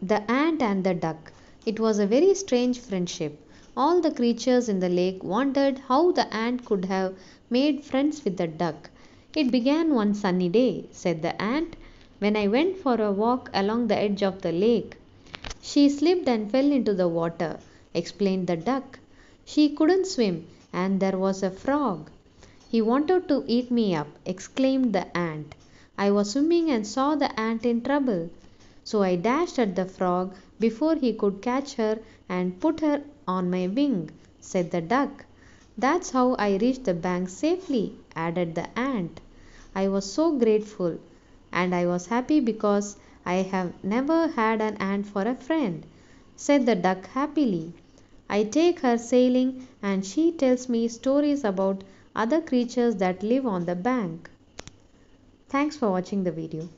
The ant and the duck. It was a very strange friendship. All the creatures in the lake wondered how the ant could have made friends with the duck. It began one sunny day, said the ant, when I went for a walk along the edge of the lake. She slipped and fell into the water, explained the duck. She couldn't swim, and there was a frog. He wanted to eat me up, exclaimed the ant. I was swimming and saw the ant in trouble. So I dashed at the frog before he could catch her and put her on my wing, said the duck. That's how I reached the bank safely, added the ant. I was so grateful, and I was happy because I have never had an ant for a friend, said the duck happily. I take her sailing, and she tells me stories about other creatures that live on the bank. Thanks for watching the video.